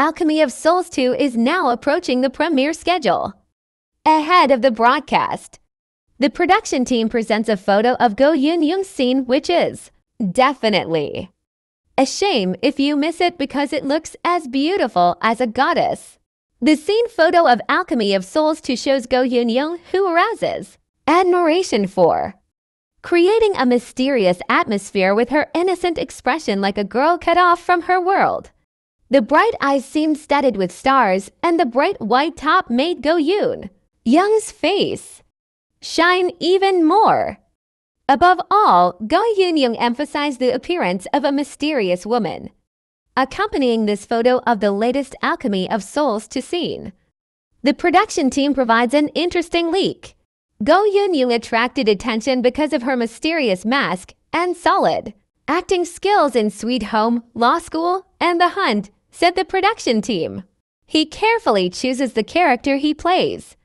Alchemy of Souls 2 is now approaching the premiere schedule. Ahead of the broadcast, the production team presents a photo of Go Yoon Jung's scene, which is definitely a shame if you miss it because it looks as beautiful as a goddess. The scene photo of Alchemy of Souls 2 shows Go Yoon Jung, who arouses admiration for creating a mysterious atmosphere with her innocent expression like a girl cut off from her world. The bright eyes seemed studded with stars, and the bright white top made Go Yoon, Jung's face, shine even more. Above all, Go Yoon Jung emphasized the appearance of a mysterious woman, accompanying this photo of the latest Alchemy of Souls to scene. The production team provides an interesting leak. Go Yoon Jung attracted attention because of her mysterious mask and solid acting skills in Sweet Home, Law School, and The Hunt, said the production team. He carefully chooses the character he plays.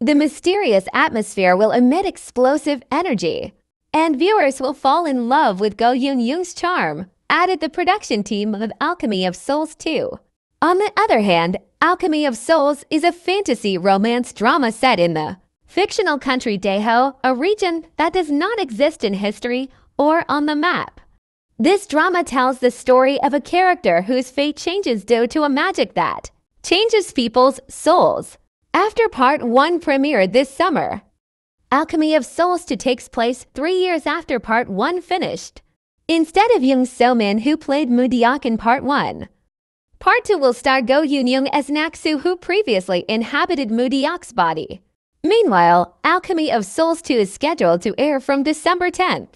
The mysterious atmosphere will emit explosive energy, and viewers will fall in love with Go Yoon Jung's charm, added the production team of Alchemy of Souls 2. On the other hand, Alchemy of Souls is a fantasy romance drama set in the fictional country Daeho, a region that does not exist in history or on the map. This drama tells the story of a character whose fate changes due to a magic that changes people's souls. After part 1 premiered this summer, Alchemy of Souls 2 takes place three years after part 1 finished. Instead of Jung So-min who played Mudeok in part 1, part 2 will star Go Yoon Jung as Naksu who previously inhabited Mudeok's body. Meanwhile, Alchemy of Souls 2 is scheduled to air from December 10th.